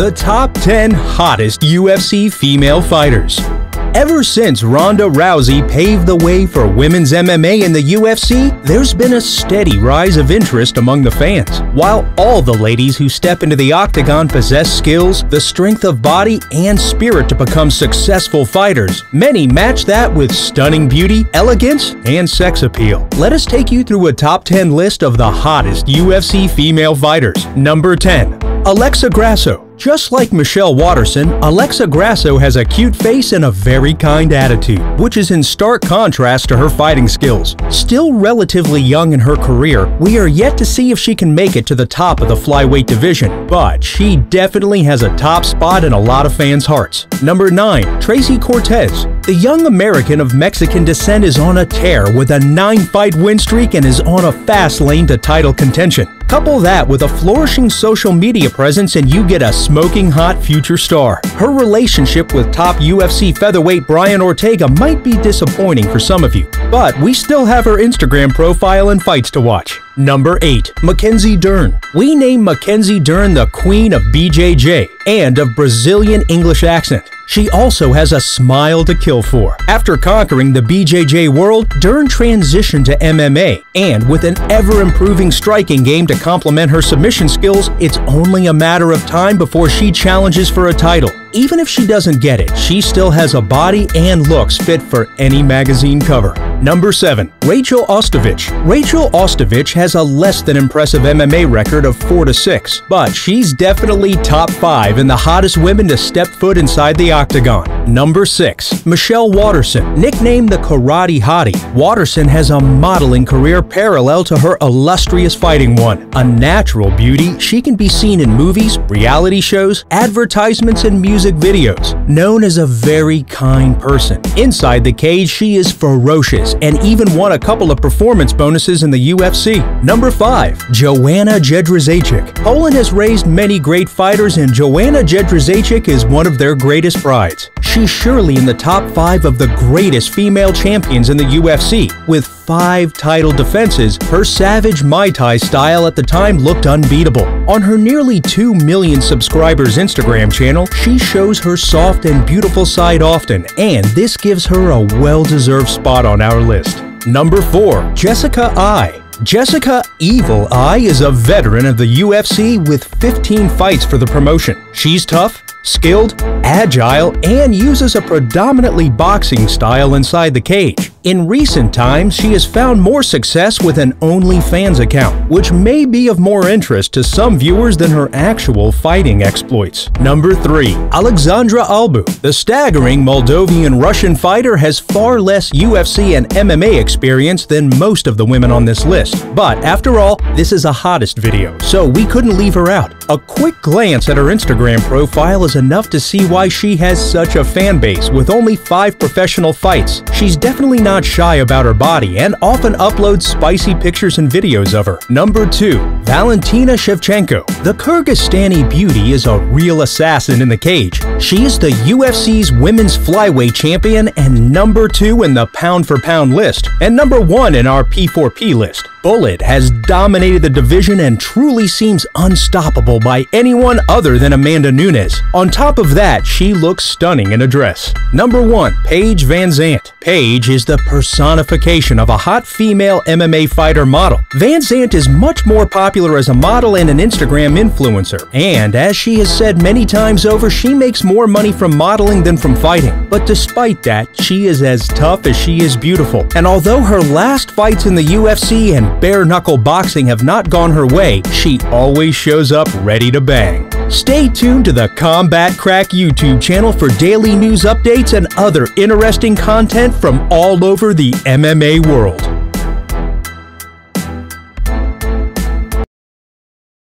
the top 10 hottest UFC female fighters. Ever since Ronda Rousey paved the way for women's MMA in the UFC, there's been a steady rise of interest among the fans. While all the ladies who step into the octagon possess skills, the strength of body, and spirit to become successful fighters, many match that with stunning beauty, elegance, and sex appeal. Let us take you through a top 10 list of the hottest UFC female fighters. Number 10. Alexa Grasso just like Michelle Waterson, Alexa Grasso has a cute face and a very kind attitude, which is in stark contrast to her fighting skills. Still relatively young in her career, we are yet to see if she can make it to the top of the flyweight division, but she definitely has a top spot in a lot of fans' hearts. Number 9. Tracy Cortez the young American of Mexican descent is on a tear with a 9-fight win streak and is on a fast lane to title contention. Couple that with a flourishing social media presence and you get a smoking hot future star. Her relationship with top UFC featherweight Brian Ortega might be disappointing for some of you, but we still have her Instagram profile and fights to watch. Number 8. Mackenzie Dern. We name Mackenzie Dern the queen of BJJ and of Brazilian English accent. She also has a smile to kill for. After conquering the BJJ world, Dern transitioned to MMA, and with an ever-improving striking game to complement her submission skills, it's only a matter of time before she challenges for a title. Even if she doesn't get it, she still has a body and looks fit for any magazine cover. Number 7. Rachel Ostovich. Rachel Ostovich has a less than impressive MMA record of 4-6, but she's definitely top 5 in the hottest women to step foot inside the octagon. Number 6. Michelle Waterson. Nicknamed the Karate Hottie, Waterson has a modeling career parallel to her illustrious fighting one. A natural beauty, she can be seen in movies, reality shows, advertisements, and music videos. Known as a very kind person. Inside the cage, she is ferocious and even won a couple of performance bonuses in the UFC. Number 5. Joanna Jedrzejczyk. Poland has raised many great fighters and Joanna Jedrzejczyk is one of their greatest prides. She's surely in the top 5 of the greatest female champions in the UFC. With five title defenses, her savage Muay Thai style at the time looked unbeatable. On her nearly 2 million subscribers Instagram channel, she shows her soft and beautiful side often, and this gives her a well-deserved spot on our list. Number 4. Jessica Eye Jessica Evil Eye is a veteran of the UFC with 15 fights for the promotion. She's tough, skilled, agile, and uses a predominantly boxing style inside the cage. In recent times, she has found more success with an OnlyFans account, which may be of more interest to some viewers than her actual fighting exploits. Number 3. Alexandra Albu The staggering Moldovan-Russian fighter has far less UFC and MMA experience than most of the women on this list. But after all, this is a hottest video, so we couldn't leave her out. A quick glance at her Instagram profile is enough to see why she has such a fan base with only 5 professional fights. She's definitely not not shy about her body and often uploads spicy pictures and videos of her. Number 2. Valentina Shevchenko The Kyrgyzstani beauty is a real assassin in the cage. She is the UFC's women's flyweight champion and number 2 in the pound-for-pound -pound list, and number 1 in our P4P list. Bullet has dominated the division and truly seems unstoppable by anyone other than Amanda Nunes. On top of that, she looks stunning in a dress. Number 1. Paige VanZant Paige is the personification of a hot female MMA fighter model. VanZant is much more popular as a model and an Instagram influencer, and as she has said many times over, she makes more money from modeling than from fighting. But despite that, she is as tough as she is beautiful, and although her last fights in the UFC bare knuckle boxing have not gone her way, she always shows up ready to bang. Stay tuned to the Combat Crack YouTube channel for daily news updates and other interesting content from all over the MMA world.